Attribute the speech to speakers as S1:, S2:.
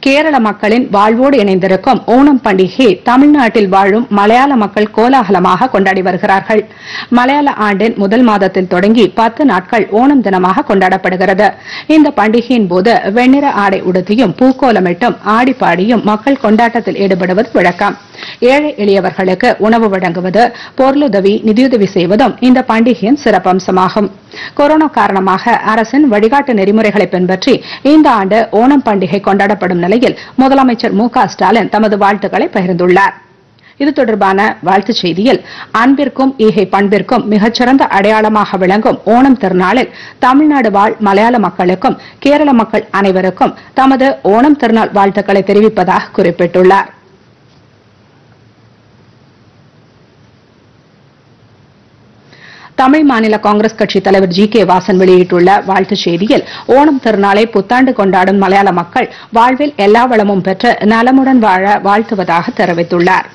S1: கேரள மக்களின் வாழ்வோடு இணைந்திருக்கும் ஓணம் பண்டிகை தமிழ்நாட்டில் வாழும் மலையாள மக்கள் கோலாகலமாக கொண்டாடி வருகிறார்கள். மலையாள ஆண்டின் முதல் மாதத்தில் தொடங்கி பத்து நாட்கள் ஓணம் தினமாக கொண்டாடப்படுகிறது. இந்த பண்டிகையின் போது வெண்ணிற ஆடை உடுத்தியும் பூக்கோலமிட்டும் ஆடி பாடியும் மக்கள் கொண்டாட்டத்தில் ஈடுபடுவது வழக்கம். ஏழை எளியவர்களுக்கு உணவு வழங்குவது பொருளுதவி நிதியுதவி செய்வதும் இந்த பண்டிகையின் சிறப்பம்சமாகும். கொரோனா காரணமாக அரசின் வழிகாட்டு நெறிமுறைகளை பின்பற்றி இந்த ஆண்டு ஓணம் பண்டிகை கொண்டாடப்படும் நிலையில் முதலமைச்சர் மு ஸ்டாலின் தமது வாழ்த்துக்களை பகிர்ந்துள்ளார். இது தொடர்பான வாழ்த்துச் செய்தியில் அன்பிற்கும் ஈகை பண்பிற்கும் மிகச்சிறந்த அடையாளமாக விளங்கும் ஓணம் திருநாளில் தமிழ்நாடு வாழ் மலையாள மக்களுக்கும் கேரள மக்கள் அனைவருக்கும் தமது ஓணம் திருநாள் வாழ்த்துக்களை தெரிவிப்பதாக குறிப்பிட்டுள்ளாா் தமிழ் மாநில காங்கிரஸ் கட்சி தலைவர் ஜி கே வாசன் வெளியிட்டுள்ள வாழ்த்துச் செய்தியில் ஓணம் திருநாளை புத்தாண்டு கொண்டாடும் மலையாள மக்கள் வாழ்வில் எல்லா வளமும் பெற்று நலமுடன் வாழ வாழ்த்துவதாக தெரிவித்துள்ளார்.